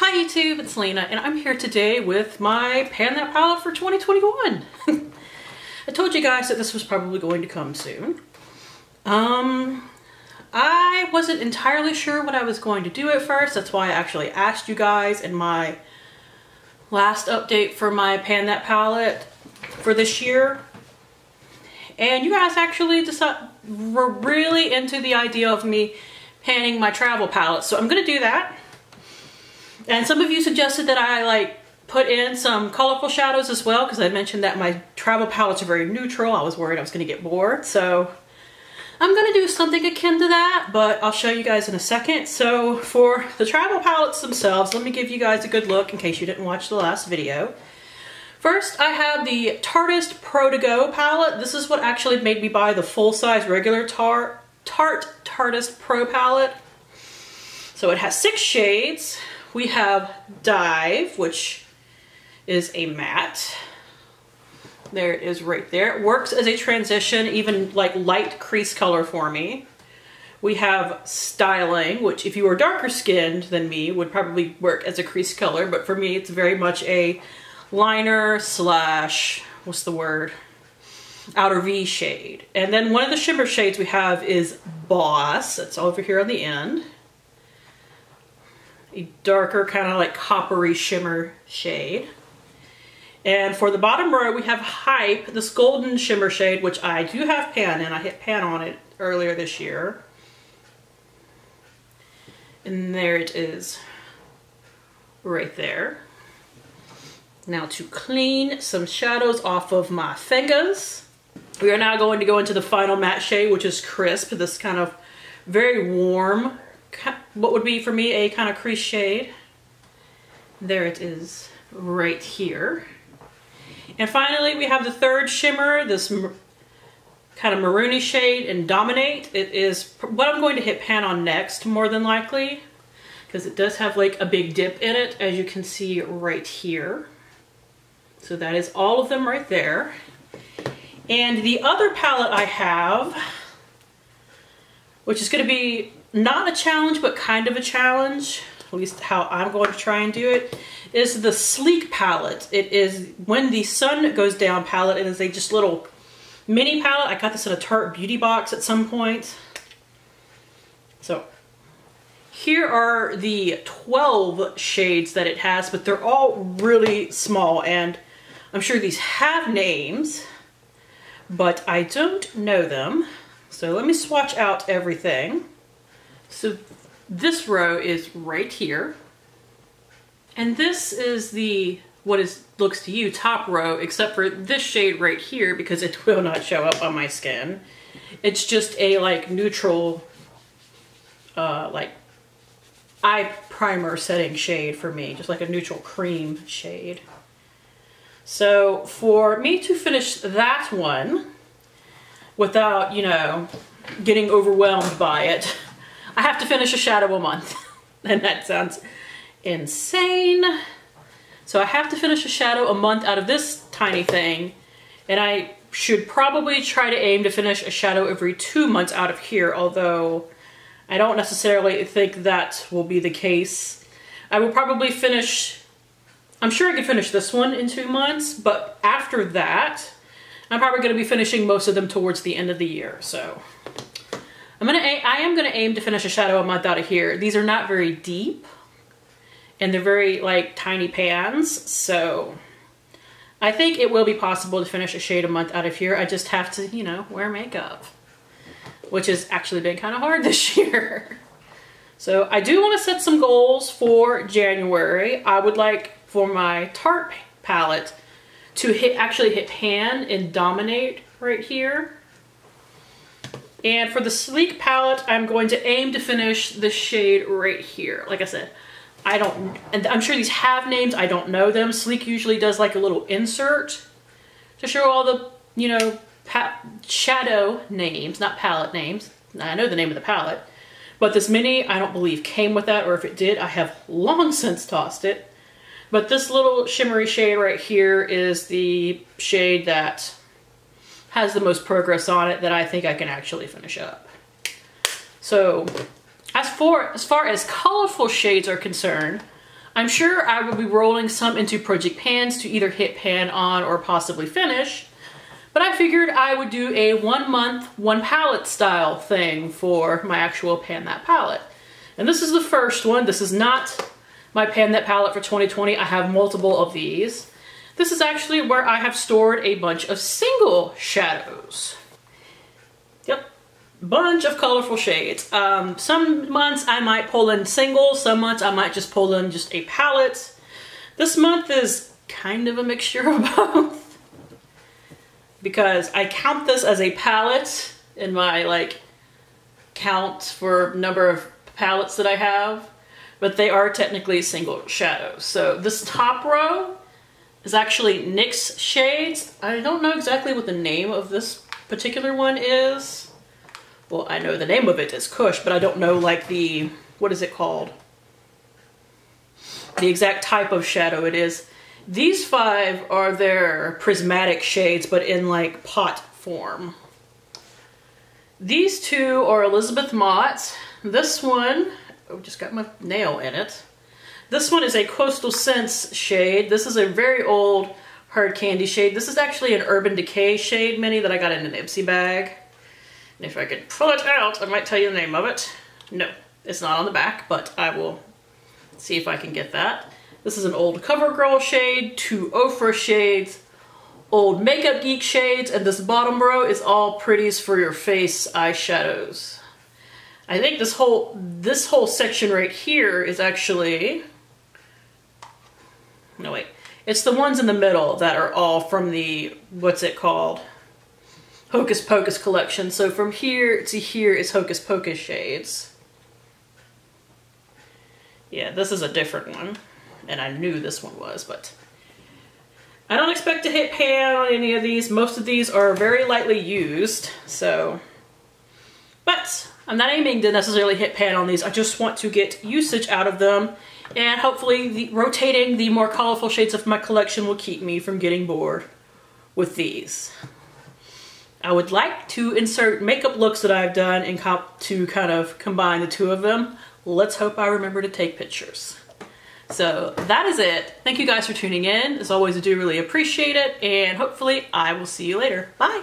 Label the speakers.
Speaker 1: Hi YouTube, it's Lena, and I'm here today with my Pan That palette for 2021. I told you guys that this was probably going to come soon. Um, I wasn't entirely sure what I was going to do at first. That's why I actually asked you guys in my last update for my Pan That palette for this year. And you guys actually decided, were really into the idea of me panning my travel palette. So I'm going to do that. And some of you suggested that I like put in some colorful shadows as well because I mentioned that my travel palettes are very neutral. I was worried I was going to get bored. So I'm going to do something akin to that, but I'll show you guys in a second. So for the travel palettes themselves, let me give you guys a good look in case you didn't watch the last video. First, I have the Tartist Pro To Go palette. This is what actually made me buy the full-size regular Tarte Tarte Tartist Pro palette. So it has six shades we have Dive, which is a matte. There it is right there. It works as a transition, even like light crease color for me. We have Styling, which if you are darker skinned than me would probably work as a crease color, but for me it's very much a liner slash, what's the word? Outer V shade. And then one of the shimmer shades we have is Boss. That's over here on the end a darker kind of like coppery shimmer shade. And for the bottom row, we have Hype, this golden shimmer shade, which I do have pan in. I hit pan on it earlier this year. And there it is right there. Now to clean some shadows off of my fingers, we are now going to go into the final matte shade, which is Crisp, this kind of very warm what would be for me a kind of crease shade. There it is right here. And finally we have the third shimmer, this kind of maroony shade and Dominate. It is what I'm going to hit pan on next more than likely because it does have like a big dip in it as you can see right here. So that is all of them right there. And the other palette I have, which is going to be not a challenge, but kind of a challenge, at least how I'm going to try and do it, is the Sleek palette. It is When the Sun Goes Down palette. It is a just little mini palette. I got this in a Tarte Beauty box at some point. So here are the 12 shades that it has, but they're all really small and I'm sure these have names, but I don't know them. So let me swatch out everything. So this row is right here. And this is the, what is looks to you, top row, except for this shade right here because it will not show up on my skin. It's just a like neutral, uh, like eye primer setting shade for me, just like a neutral cream shade. So for me to finish that one without, you know, getting overwhelmed by it, I have to finish a shadow a month. and that sounds insane. So I have to finish a shadow a month out of this tiny thing. And I should probably try to aim to finish a shadow every two months out of here, although I don't necessarily think that will be the case. I will probably finish, I'm sure I can finish this one in two months, but after that, I'm probably going to be finishing most of them towards the end of the year, so I'm gonna, I am gonna aim to finish a shadow a month out of here. These are not very deep and they're very like tiny pans. So I think it will be possible to finish a shade a month out of here. I just have to, you know, wear makeup, which has actually been kind of hard this year. So I do want to set some goals for January. I would like for my Tarte palette to hit actually hit pan and dominate right here. And for the Sleek palette, I'm going to aim to finish the shade right here. Like I said, I don't, and I'm sure these have names, I don't know them. Sleek usually does like a little insert to show all the, you know, shadow names, not palette names. I know the name of the palette. But this mini, I don't believe came with that, or if it did, I have long since tossed it. But this little shimmery shade right here is the shade that has the most progress on it that I think I can actually finish up. So as far as, far as colorful shades are concerned, I'm sure I will be rolling some into Project Pans to either hit pan on or possibly finish, but I figured I would do a one month, one palette style thing for my actual Pan That palette. And this is the first one. This is not my Pan That palette for 2020. I have multiple of these. This is actually where I have stored a bunch of single shadows. Yep, bunch of colorful shades. Um, some months I might pull in singles, some months I might just pull in just a palette. This month is kind of a mixture of both. because I count this as a palette in my like count for number of palettes that I have, but they are technically single shadows. So this top row is actually NYX shades. I don't know exactly what the name of this particular one is. Well, I know the name of it is Kush, but I don't know like the, what is it called? The exact type of shadow it is. These five are their prismatic shades, but in like pot form. These two are Elizabeth Mott. This one, oh, just got my nail in it. This one is a Coastal Scents shade. This is a very old hard candy shade. This is actually an Urban Decay shade mini that I got in an Ipsy bag. And if I could pull it out, I might tell you the name of it. No, it's not on the back, but I will see if I can get that. This is an old CoverGirl shade, two Ofra shades, old Makeup Geek shades, and this bottom row is all pretties for your face eyeshadows. I think this whole this whole section right here is actually no, wait. It's the ones in the middle that are all from the, what's it called? Hocus Pocus collection. So from here to here is Hocus Pocus shades. Yeah, this is a different one. And I knew this one was, but... I don't expect to hit pan on any of these. Most of these are very lightly used, so... But I'm not aiming to necessarily hit pan on these. I just want to get usage out of them and hopefully the, rotating the more colorful shades of my collection will keep me from getting bored with these. I would like to insert makeup looks that I've done and to kind of combine the two of them. Let's hope I remember to take pictures. So that is it. Thank you guys for tuning in. As always, I do really appreciate it, and hopefully I will see you later. Bye!